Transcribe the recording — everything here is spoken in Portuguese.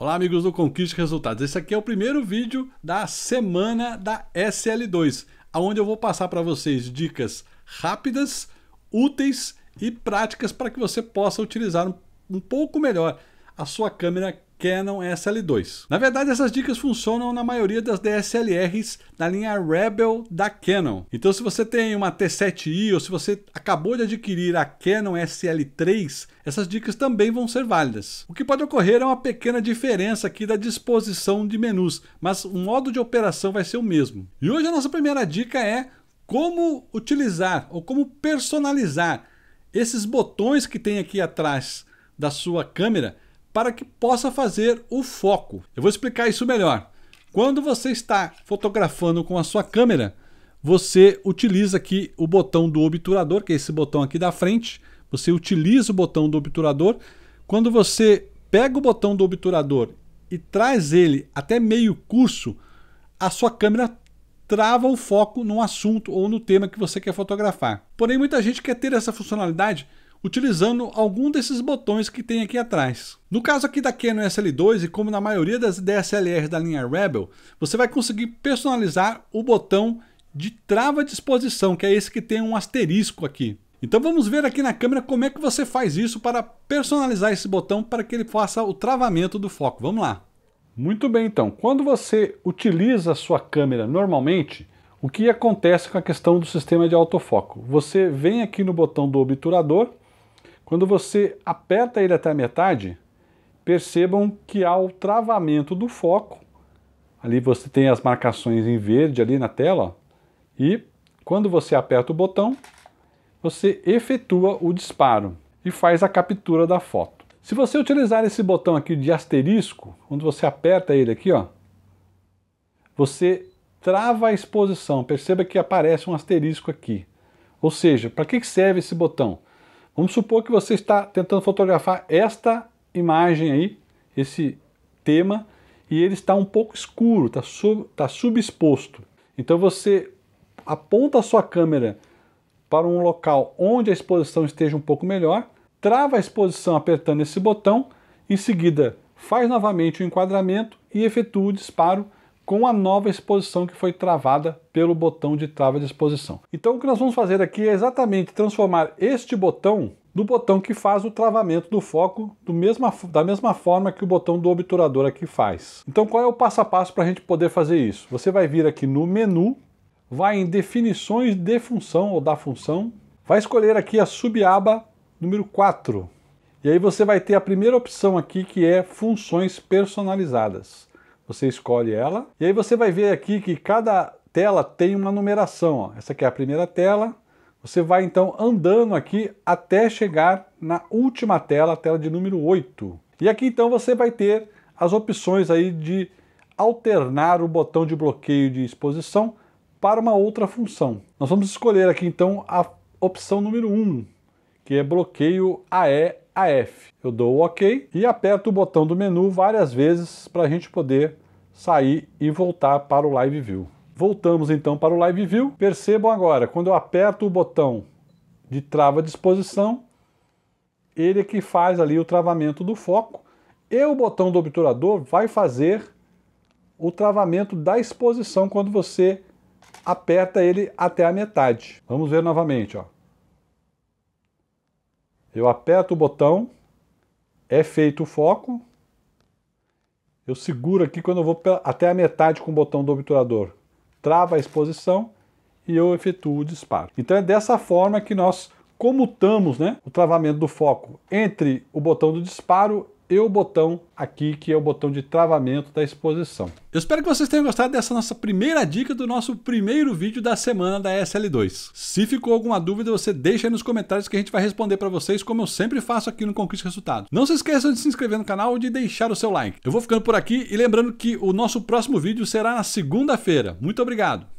Olá amigos do Conquiste Resultados, esse aqui é o primeiro vídeo da semana da SL2, onde eu vou passar para vocês dicas rápidas, úteis e práticas para que você possa utilizar um pouco melhor a sua câmera Canon SL2. Na verdade, essas dicas funcionam na maioria das DSLRs da linha Rebel da Canon. Então, se você tem uma T7i ou se você acabou de adquirir a Canon SL3, essas dicas também vão ser válidas. O que pode ocorrer é uma pequena diferença aqui da disposição de menus, mas o modo de operação vai ser o mesmo. E hoje a nossa primeira dica é como utilizar ou como personalizar esses botões que tem aqui atrás da sua câmera para que possa fazer o foco. Eu vou explicar isso melhor. Quando você está fotografando com a sua câmera, você utiliza aqui o botão do obturador, que é esse botão aqui da frente. Você utiliza o botão do obturador. Quando você pega o botão do obturador e traz ele até meio curso, a sua câmera trava o foco no assunto ou no tema que você quer fotografar. Porém, muita gente quer ter essa funcionalidade utilizando algum desses botões que tem aqui atrás. No caso aqui da Canon SL2 e como na maioria das DSLRs da linha Rebel, você vai conseguir personalizar o botão de trava de exposição, que é esse que tem um asterisco aqui. Então vamos ver aqui na câmera como é que você faz isso para personalizar esse botão para que ele faça o travamento do foco. Vamos lá. Muito bem, então. Quando você utiliza a sua câmera normalmente, o que acontece com a questão do sistema de autofoco? Você vem aqui no botão do obturador quando você aperta ele até a metade, percebam que há o travamento do foco. Ali você tem as marcações em verde ali na tela. Ó, e quando você aperta o botão, você efetua o disparo e faz a captura da foto. Se você utilizar esse botão aqui de asterisco, quando você aperta ele aqui, ó, você trava a exposição. Perceba que aparece um asterisco aqui. Ou seja, para que serve esse botão? Vamos supor que você está tentando fotografar esta imagem aí, esse tema, e ele está um pouco escuro, está, sub, está subexposto. Então você aponta a sua câmera para um local onde a exposição esteja um pouco melhor, trava a exposição apertando esse botão, em seguida faz novamente o enquadramento e efetua o disparo com a nova exposição que foi travada pelo botão de trava de exposição. Então o que nós vamos fazer aqui é exatamente transformar este botão no botão que faz o travamento do foco do mesma, da mesma forma que o botão do obturador aqui faz. Então qual é o passo a passo para a gente poder fazer isso? Você vai vir aqui no menu, vai em definições de função ou da função, vai escolher aqui a subaba número 4. E aí você vai ter a primeira opção aqui que é funções personalizadas você escolhe ela, e aí você vai ver aqui que cada tela tem uma numeração. Ó. Essa aqui é a primeira tela, você vai então andando aqui até chegar na última tela, a tela de número 8. E aqui então você vai ter as opções aí de alternar o botão de bloqueio de exposição para uma outra função. Nós vamos escolher aqui então a opção número 1, que é bloqueio AE Eu dou o OK e aperto o botão do menu várias vezes para a gente poder sair e voltar para o Live View. Voltamos então para o Live View. Percebam agora, quando eu aperto o botão de trava de exposição, ele é que faz ali o travamento do foco e o botão do obturador vai fazer o travamento da exposição quando você aperta ele até a metade. Vamos ver novamente, ó. Eu aperto o botão, é feito o foco, eu seguro aqui quando eu vou até a metade com o botão do obturador, trava a exposição e eu efetuo o disparo. Então é dessa forma que nós comutamos né, o travamento do foco entre o botão do disparo e o botão aqui, que é o botão de travamento da exposição. Eu espero que vocês tenham gostado dessa nossa primeira dica do nosso primeiro vídeo da semana da SL2. Se ficou alguma dúvida, você deixa aí nos comentários que a gente vai responder para vocês, como eu sempre faço aqui no Conquista Resultado. Não se esqueçam de se inscrever no canal e de deixar o seu like. Eu vou ficando por aqui e lembrando que o nosso próximo vídeo será na segunda-feira. Muito obrigado!